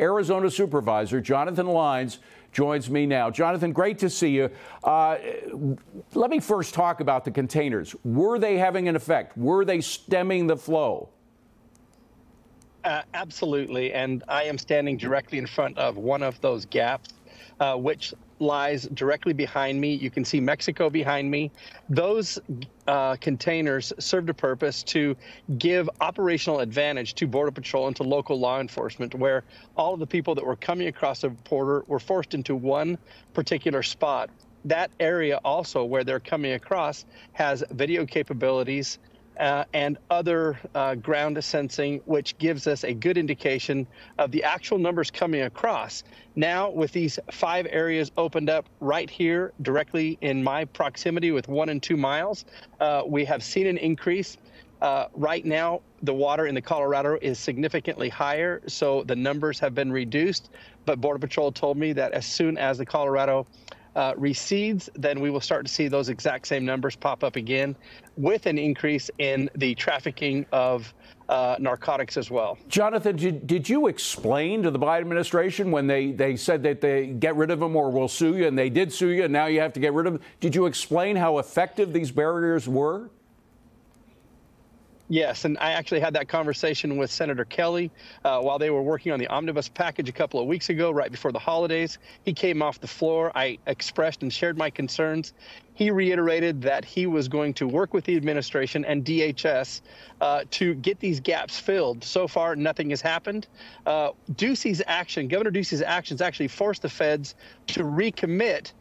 Arizona Supervisor Jonathan Lines joins me now. Jonathan, great to see you. Uh, let me first talk about the containers. Were they having an effect? Were they stemming the flow? Uh, absolutely. And I am standing directly in front of one of those gaps, uh, which lies directly behind me. You can see Mexico behind me. Those uh, containers served a purpose to give operational advantage to Border Patrol and to local law enforcement, where all of the people that were coming across the border were forced into one particular spot. That area also where they're coming across has video capabilities uh, and other uh, ground sensing, which gives us a good indication of the actual numbers coming across. Now, with these five areas opened up right here, directly in my proximity with one and two miles, uh, we have seen an increase. Uh, right now, the water in the Colorado is significantly higher, so the numbers have been reduced. But Border Patrol told me that as soon as the Colorado uh, recedes, then we will start to see those exact same numbers pop up again with an increase in the trafficking of uh, narcotics as well. Jonathan, did, did you explain to the Biden administration when they, they said that they get rid of them or we'll sue you, and they did sue you, and now you have to get rid of them? Did you explain how effective these barriers were? Yes, and I actually had that conversation with Senator Kelly uh, while they were working on the omnibus package a couple of weeks ago, right before the holidays. He came off the floor. I expressed and shared my concerns. He reiterated that he was going to work with the administration and DHS uh, to get these gaps filled. So far, nothing has happened. Uh, Ducey's action, Governor Ducey's actions, actually forced the feds to recommit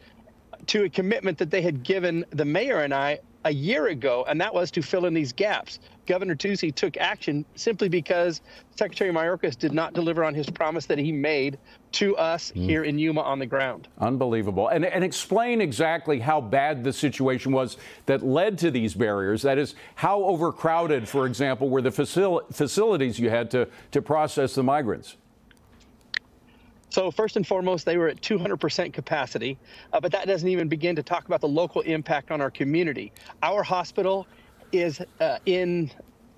to a commitment that they had given the mayor and I a year ago, and that was to fill in these gaps. Governor Ducey took action simply because Secretary Mayorkas did not deliver on his promise that he made to us mm. here in Yuma on the ground. Unbelievable. And, and explain exactly how bad the situation was that led to these barriers. That is, how overcrowded, for example, were the facil facilities you had to, to process the migrants? So first and foremost, they were at 200% capacity, uh, but that doesn't even begin to talk about the local impact on our community. Our hospital is uh, in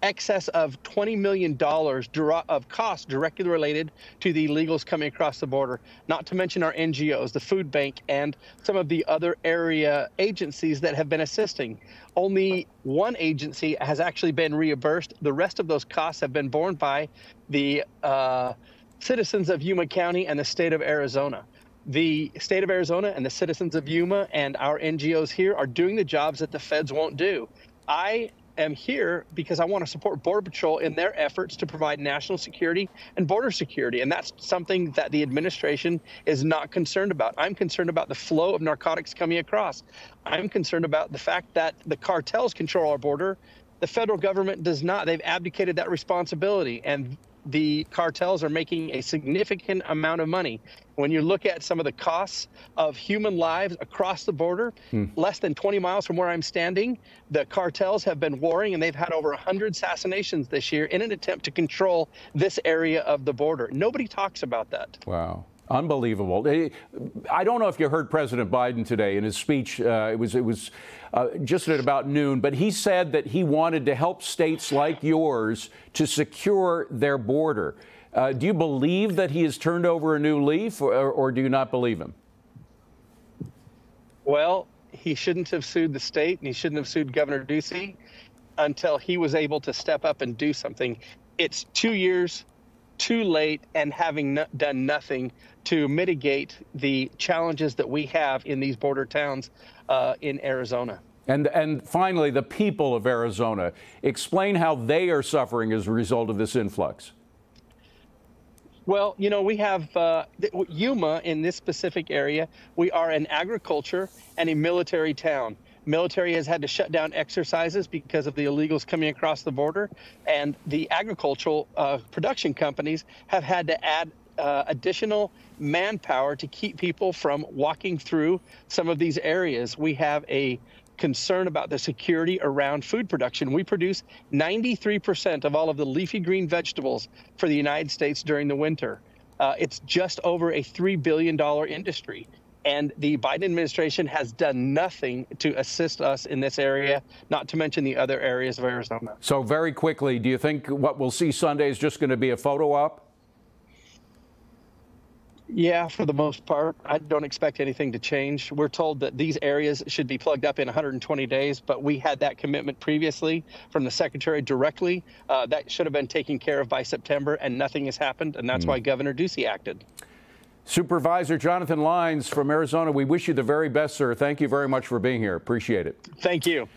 excess of $20 million of costs directly related to the illegals coming across the border, not to mention our NGOs, the food bank, and some of the other area agencies that have been assisting. Only one agency has actually been reimbursed. The rest of those costs have been borne by the uh, citizens of Yuma County and the state of Arizona. The state of Arizona and the citizens of Yuma and our NGOs here are doing the jobs that the feds won't do. I am here because I want to support Border Patrol in their efforts to provide national security and border security. And that's something that the administration is not concerned about. I'm concerned about the flow of narcotics coming across. I'm concerned about the fact that the cartels control our border. The federal government does not. They've abdicated that responsibility. And the cartels are making a significant amount of money. When you look at some of the costs of human lives across the border, hmm. less than 20 miles from where I'm standing, the cartels have been warring and they've had over 100 assassinations this year in an attempt to control this area of the border. Nobody talks about that. Wow. Unbelievable. I don't know if you heard President Biden today in his speech. Uh, it was it was uh, just at about noon, but he said that he wanted to help states like yours to secure their border. Uh, do you believe that he has turned over a new leaf, or, or do you not believe him? Well, he shouldn't have sued the state, and he shouldn't have sued Governor Ducey until he was able to step up and do something. It's two years too late and having no, done nothing to mitigate the challenges that we have in these border towns uh, in Arizona. And, and finally, the people of Arizona. Explain how they are suffering as a result of this influx. Well, you know, we have uh, Yuma in this specific area. We are an agriculture and a military town military has had to shut down exercises because of the illegals coming across the border, and the agricultural uh, production companies have had to add uh, additional manpower to keep people from walking through some of these areas. We have a concern about the security around food production. We produce 93% of all of the leafy green vegetables for the United States during the winter. Uh, it's just over a $3 billion industry. And the Biden administration has done nothing to assist us in this area, not to mention the other areas of Arizona. So, very quickly, do you think what we'll see Sunday is just going to be a photo op? Yeah, for the most part. I don't expect anything to change. We're told that these areas should be plugged up in 120 days, but we had that commitment previously from the Secretary directly. Uh, that should have been taken care of by September, and nothing has happened, and that's mm. why Governor Ducey acted. Supervisor Jonathan Lines from Arizona, we wish you the very best, sir. Thank you very much for being here. Appreciate it. Thank you.